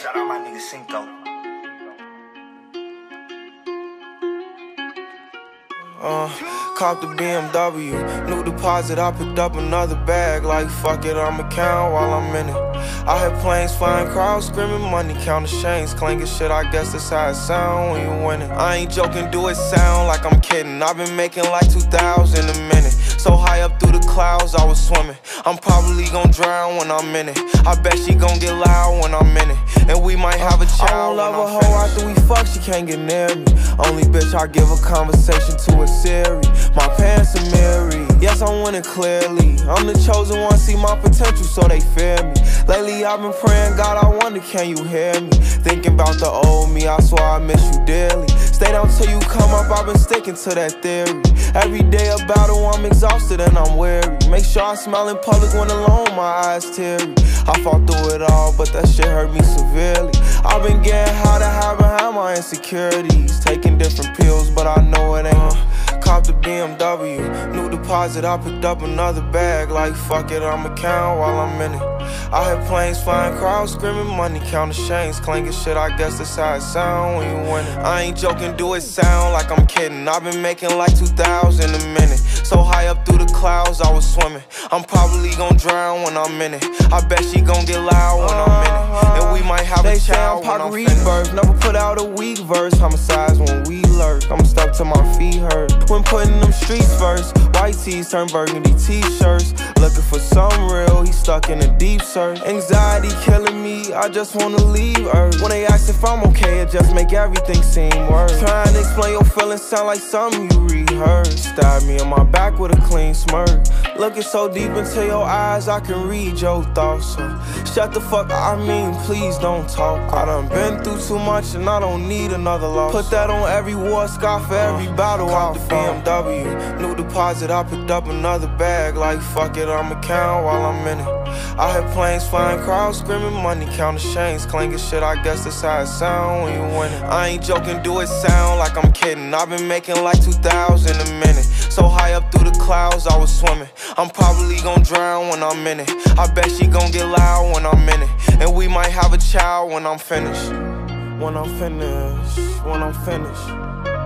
Shout out my nigga Cinco. Uh, cop the BMW, new deposit, I picked up another bag. Like, fuck it, I'ma count while I'm in it. I had planes flying, crowds screaming, money counting chains, clanking shit. I guess that's how it sound when you winning. I ain't joking, do it sound like I'm kidding. I've been making like 2,000 a minute. So high up through the clouds, I was swimming. I'm probably gon' drown when I'm in it. I bet she gon' get loud when I'm in it. And we might have a child. I don't love a hoe after we fuck, she can't get near me. Only bitch I give a conversation to is Siri. My pants Amiri. Yes, I'm winning clearly. I'm the chosen one, see my potential, so they fear me. Lately, I've been praying, God, I wonder, can you hear me? Thinking about the old me, I swear I miss you dearly. Till you come up, I've been sticking to that theory. Every day a battle, I'm exhausted and I'm weary. Make sure I smile in public when alone, my eyes teary. I fought through it all, but that shit hurt me severely. I've been getting high to hide behind my insecurities. Taking different pills, but I know it ain't. Cop the BMW, new deposit, I picked up another bag. Like, fuck it, I'ma count while I'm in it. I had planes flying, crowds screaming, money counting chains, clanking shit. I guess that's how it sound when you winning. I ain't joking, do it sound like I'm kidding. I've been making like 2,000 a minute. So high up through the clouds, I was swimming. I'm probably gon' drown when I'm in it. I bet she gon' get loud when I'm in it. And we might have they a child when I'm rebirth. Never put out a weak verse. Homicides when we lurk. I'm stuck to my feet hurt. When putting them streets first. White tees turn burgundy t-shirts. Looking for some real. He stuck in a deep search. Anxiety killing me. I just wanna leave Earth. When they ask if I'm okay, it just make everything seem worse. Trying to explain your feelings sound like something you rehearsed. Stab me in my back with a clean smirk. Looking so deep into your eyes, I can read your thoughts. So shut the fuck. I mean, please don't talk. I done been through too much and I don't need another loss. Put that on every war scar for every battle. Cop the BMW, new deposit. I picked up another bag. Like fuck it, I'ma count while I'm in it. I had planes flying, crowds screaming, money counting chains, clanking shit. I guess that's how it sound when you winning. I ain't joking, do it sound like I'm kidding. I've been making like 2,000 a minute. So high up through clouds, I was swimming. I'm probably gon' drown when I'm in it. I bet she gon' get loud when I'm in it. And we might have a child when I'm finished. When I'm finished, when I'm finished.